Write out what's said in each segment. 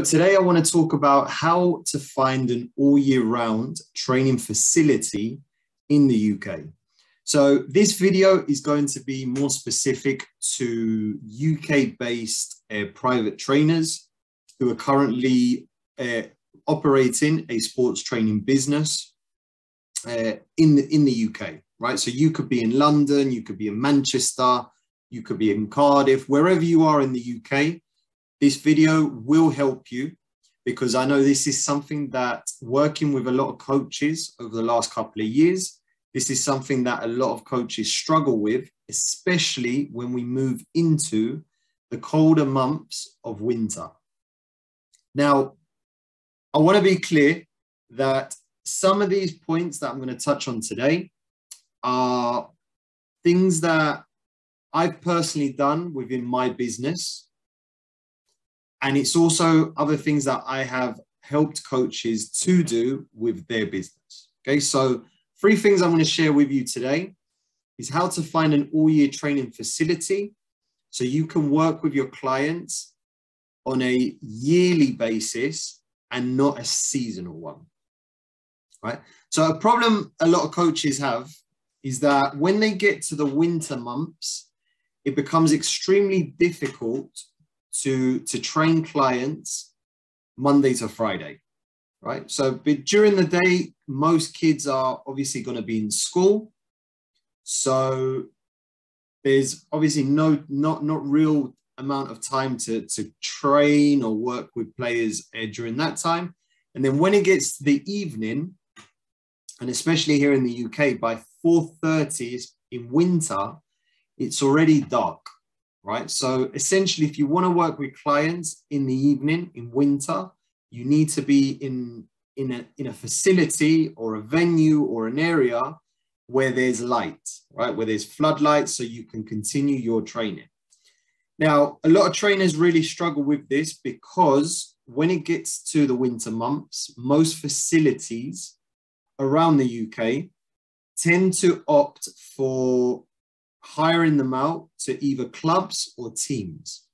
So today I want to talk about how to find an all year round training facility in the UK. So this video is going to be more specific to UK based uh, private trainers who are currently uh, operating a sports training business uh, in, the, in the UK, right? So you could be in London, you could be in Manchester, you could be in Cardiff, wherever you are in the UK, this video will help you because I know this is something that working with a lot of coaches over the last couple of years, this is something that a lot of coaches struggle with, especially when we move into the colder months of winter. Now, I want to be clear that some of these points that I'm going to touch on today are things that I've personally done within my business and it's also other things that I have helped coaches to do with their business. Okay, so three things I'm going to share with you today is how to find an all year training facility so you can work with your clients on a yearly basis and not a seasonal one. Right? So, a problem a lot of coaches have is that when they get to the winter months, it becomes extremely difficult to, to train clients Monday to Friday, right? So but during the day, most kids are obviously going to be in school. So there's obviously no, not, not real amount of time to, to train or work with players uh, during that time. And then when it gets to the evening, and especially here in the UK, by 4.30 in winter, it's already dark right? So essentially, if you want to work with clients in the evening in winter, you need to be in, in, a, in a facility or a venue or an area where there's light, right? Where there's floodlights so you can continue your training. Now, a lot of trainers really struggle with this because when it gets to the winter months, most facilities around the UK tend to opt for hiring them out to either clubs or teams.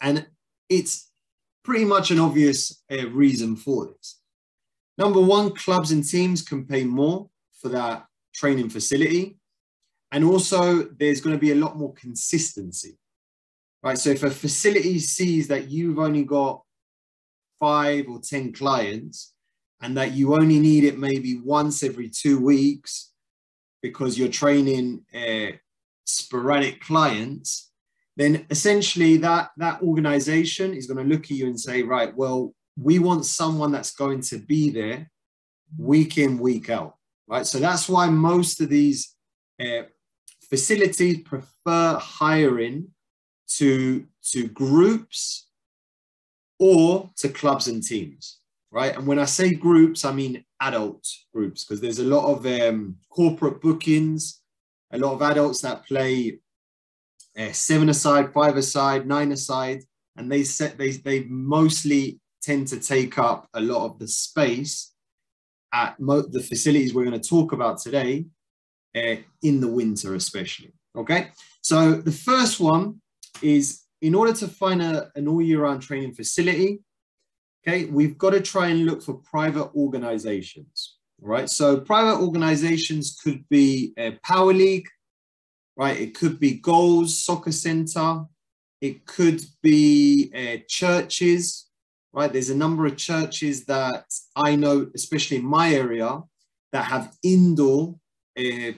And it's pretty much an obvious uh, reason for this. Number one, clubs and teams can pay more for that training facility. And also, there's going to be a lot more consistency, right? So, if a facility sees that you've only got five or 10 clients and that you only need it maybe once every two weeks, because you're training uh, sporadic clients, then essentially that, that organization is going to look at you and say, right, well, we want someone that's going to be there week in, week out, right? So that's why most of these uh, facilities prefer hiring to, to groups or to clubs and teams right? And when I say groups, I mean adult groups because there's a lot of um, corporate bookings, a lot of adults that play uh, seven aside, five aside, nine aside, and they set they they mostly tend to take up a lot of the space at mo- the facilities we're going to talk about today uh, in the winter, especially. Okay, so the first one is in order to find a, an all year round training facility, Okay, we've got to try and look for private organizations, right? So private organizations could be a Powerleague, right? It could be goals, soccer center. It could be uh, churches, right? There's a number of churches that I know, especially in my area, that have indoor, uh,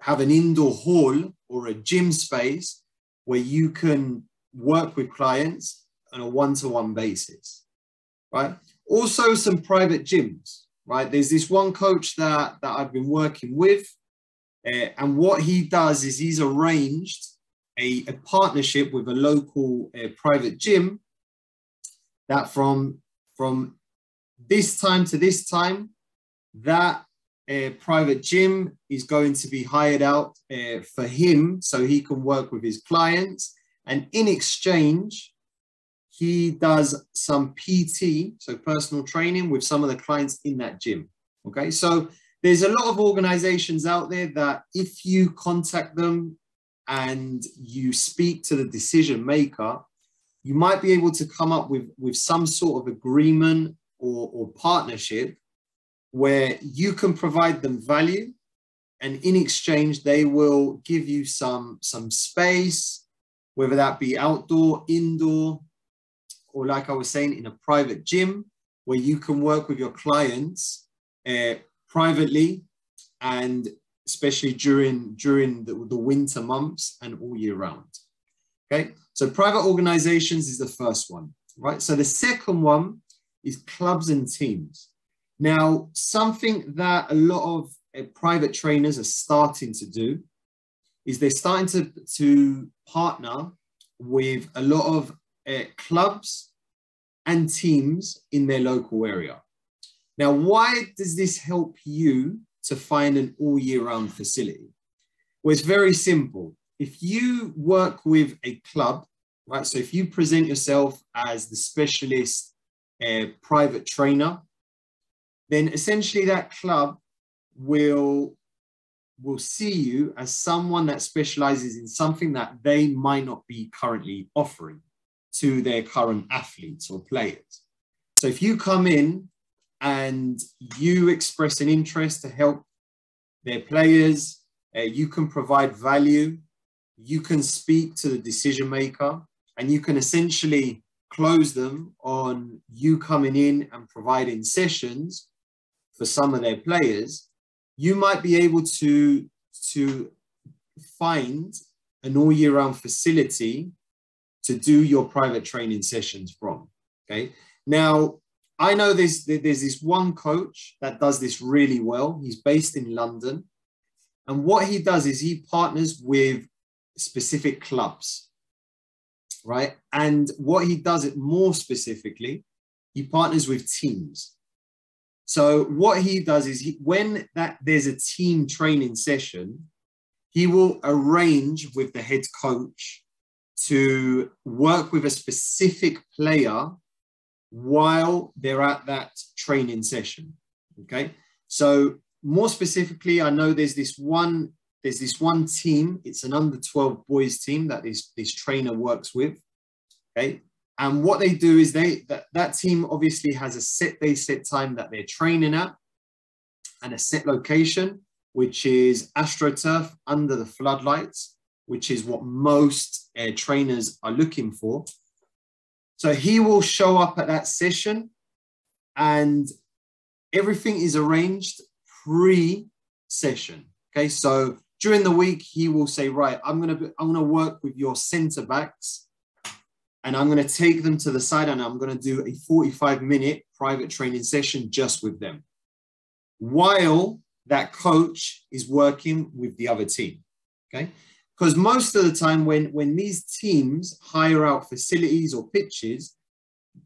have an indoor hall or a gym space where you can work with clients on a one-to-one basis right? Also some private gyms, right? There's this one coach that, that I've been working with, uh, and what he does is he's arranged a, a partnership with a local uh, private gym that from, from this time to this time, that uh, private gym is going to be hired out for him so he can work with his clients. And in exchange, he does some PT, so personal training with some of the clients in that gym. Okay, so there's a lot of organizations out there that if you contact them and you speak to the decision maker, you might be able to come up with, with some sort of agreement or, or partnership where you can provide them value and in exchange they will give you some some space whether that be outdoor indoor or like i was saying in a private gym where you can work with your clients uh, privately and especially during during the, the winter months and all year round. Okay? So private organizations is the first one right? So the second one is clubs and teams. Now something that a lot of uh, private trainers are starting to do is they're starting to, to partner with a lot of uh, clubs and teams in their local area. Now, why does this help you to find an all year round facility? Well, it's very simple. If you work with a club, right, so if you present yourself as the specialist uh, private trainer, then essentially that club will will see you as someone that specializes in something that they might not be currently offering to their current athletes or players. So if you come in and you express an interest to help their players, uh, you can provide value, you can speak to the decision maker, and you can essentially close them on you coming in and providing sessions for some of their players you might be able to, to find an all year round facility to do your private training sessions from. Okay. Now, I know there's, there's this one coach that does this really well. He's based in London. And what he does is he partners with specific clubs, right? And what he does it more specifically, he partners with teams. So what he does is he, when that there's a team training session, he will arrange with the head coach to work with a specific player while they're at that training session. Okay. So more specifically, I know there's this one, there's this one team, it's an under 12 boys team that this, this trainer works with. Okay. And what they do is they that, that team obviously has a set day, set time that they're training at and a set location, which is AstroTurf under the floodlights, which is what most uh, trainers are looking for. So he will show up at that session and everything is arranged pre-session. Okay, so during the week, he will say, right, I'm gonna I'm gonna work with your center backs and I'm going to take them to the side and I'm going to do a 45 minute private training session just with them while that coach is working with the other team. Okay. Because most of the time, when, when these teams hire out facilities or pitches,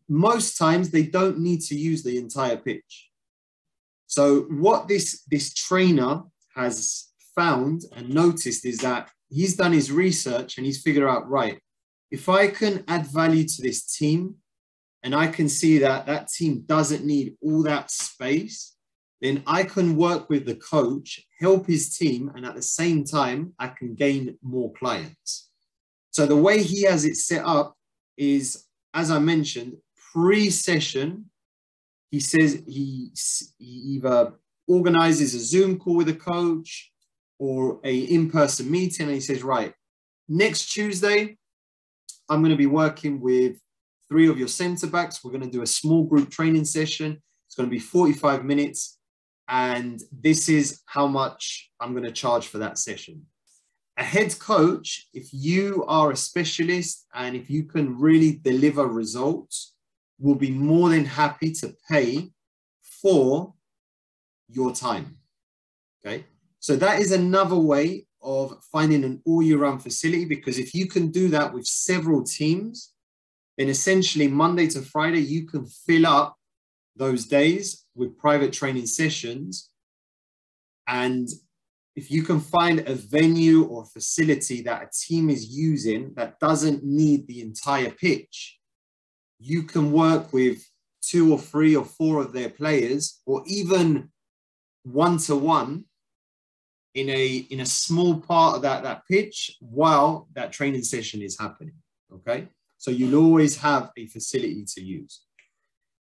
most times they don't need to use the entire pitch. So, what this, this trainer has found and noticed is that he's done his research and he's figured out right, if I can add value to this team and I can see that that team doesn't need all that space, then I can work with the coach, help his team, and at the same time, I can gain more clients. So the way he has it set up is, as I mentioned, pre-session, he says he, he either organizes a Zoom call with a coach or a in-person meeting, and he says, right, next Tuesday, I'm going to be working with three of your center backs. We're going to do a small group training session. It's going to be 45 minutes. And this is how much I'm going to charge for that session. A head coach, if you are a specialist and if you can really deliver results, will be more than happy to pay for your time. Okay. So that is another way of finding an all year round facility because if you can do that with several teams, then essentially Monday to Friday, you can fill up those days with private training sessions. And if you can find a venue or facility that a team is using that doesn't need the entire pitch, you can work with two or three or four of their players, or even one to one in a in a small part of that that pitch while that training session is happening okay So you'll always have a facility to use.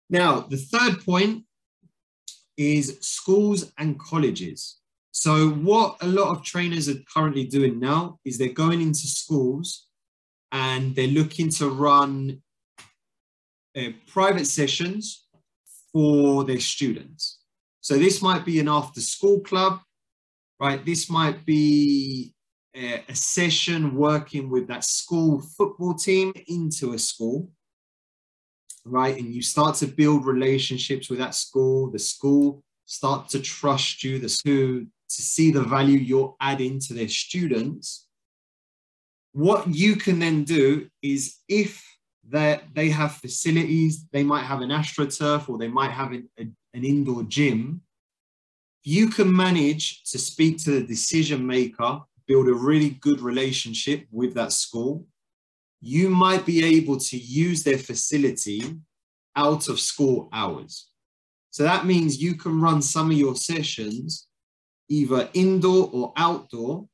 Now, the third point is schools and colleges. So what a lot of trainers are currently doing now is they're going into schools and they're looking to run uh, private sessions for their students. So this might be an after school club, right? This might be a, a session working with that school football team into a school, right? And you start to build relationships with that school. The school start to trust you, the school to see the value you're adding to their students. What you can then do is if that they have facilities, they might have an astroturf or they might have a, a, an indoor gym. You can manage to speak to the decision maker, build a really good relationship with that school. You might be able to use their facility out of school hours. So that means you can run some of your sessions either indoor or outdoor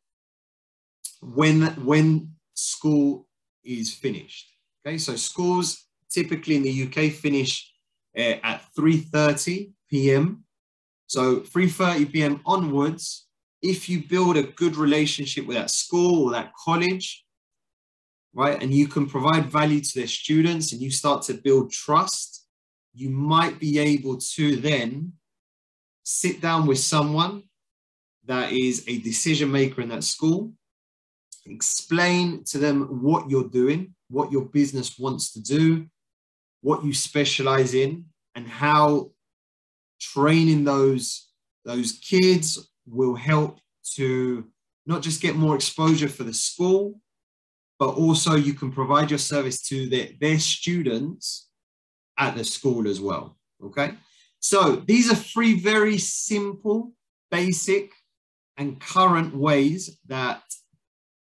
when, when school is finished. Okay, so schools typically in the UK finish uh, at 3.30 p.m. So 3.30 p.m. onwards, if you build a good relationship with that school or that college, right, and you can provide value to their students and you start to build trust, you might be able to then sit down with someone that is a decision maker in that school, explain to them what you're doing, what your business wants to do, what you specialize in, and how training those, those kids will help to not just get more exposure for the school, but also you can provide your service to their, their students at the school as well. Okay. So these are three very simple, basic, and current ways that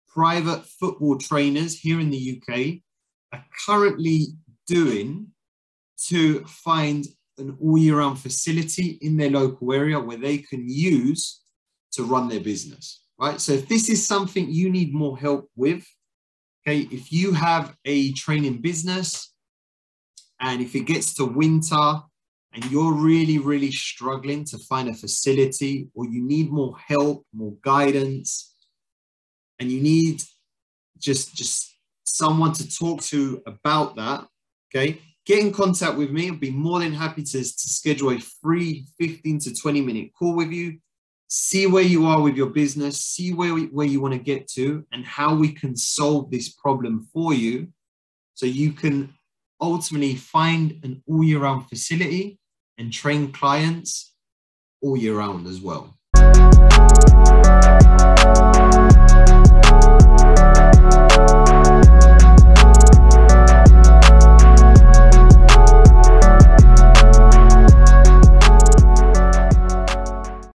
private football trainers here in the UK are currently doing to find an all year round facility in their local area where they can use to run their business, right? So if this is something you need more help with, okay, if you have a training business and if it gets to winter and you're really, really struggling to find a facility or you need more help, more guidance, and you need just just someone to talk to about that, okay, get in contact with me. I'll be more than happy to, to schedule a free 15 to 20 minute call with you, see where you are with your business, see where, we, where you want to get to, and how we can solve this problem for you so you can ultimately find an all year round facility and train clients all year round as well.